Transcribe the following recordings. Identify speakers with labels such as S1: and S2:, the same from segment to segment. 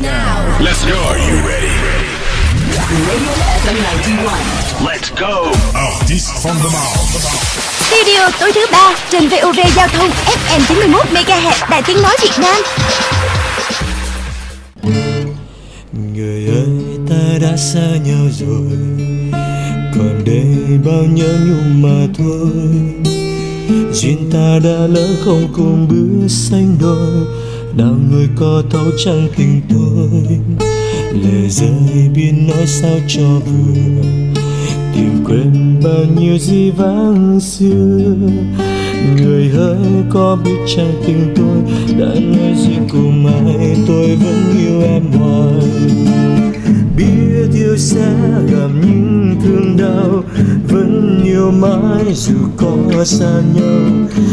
S1: now.
S2: Let's go. Are you ready?
S1: Radio FM 91.
S2: Let's go. Artist from the mouth.
S3: Studio tối thứ ba trên VOV Giao thông FM 91 MHz Đài Tiếng nói Việt Nam.
S4: Người ơi ta đã xa nhau rồi Còn đây bao nhớ nhung mà thôi Duyên ta đã lỡ không cùng bước xanh đôi nào người có thấu chẳng tình tôi Lệ rơi biết nói sao cho vừa. Tìm quên bao nhiêu gì vắng xưa, Người hỡi có biết chăng tình tôi Đã nói gì cùng ai tôi vẫn yêu em hoài. Biết yêu sẽ gặp những mãi dù có xa nhau.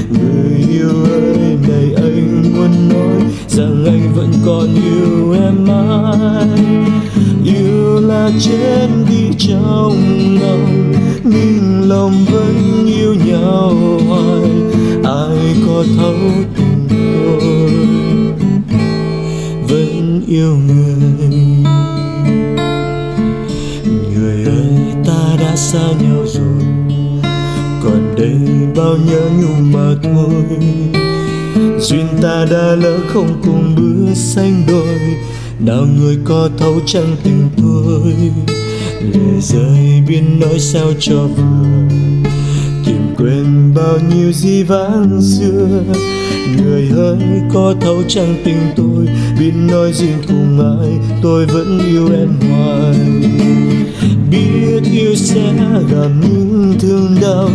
S4: Người yêu ơi, này anh muốn nói rằng anh vẫn còn yêu em mãi. Yêu là chết đi trong lòng nhưng lòng vẫn yêu nhau hoài. Ai có thấu tình tôi vẫn yêu người. Người ơi, ta đã xa nhau rồi đây bao nhớ nhung mà thôi. Duyên ta đã lỡ không cùng bước xanh đôi, nào người có thấu chẳng tình tôi lệ rơi biên nói sao cho vừa tìm quên bao nhiêu gì vãng xưa. Người ơi có thấu chẳng tình tôi, biết nói riêng cùng ai, tôi vẫn yêu em hoài yêu sẽ gặp những thương đau,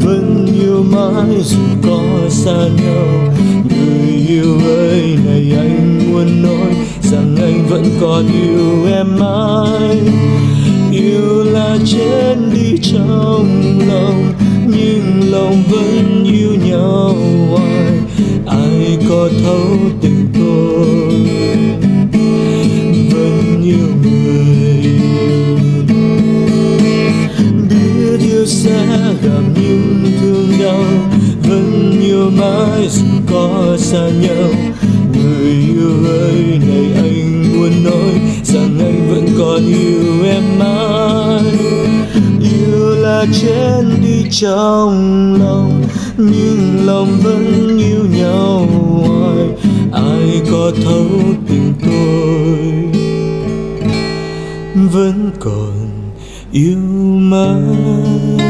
S4: vẫn yêu mãi dù có xa nhau. Người yêu ơi, này anh muốn nói rằng anh vẫn còn yêu em mãi. Yêu là chết đi trong lòng, nhưng lòng vẫn yêu nhau hoài. Ai có thấu tình vẫn mãi dù có xa nhau. Người yêu ơi, này anh muốn nói rằng anh vẫn còn yêu em mãi. Yêu là chết đi trong lòng, nhưng lòng vẫn yêu nhau hoài. Ai có thấu tình tôi vẫn còn yêu mãi.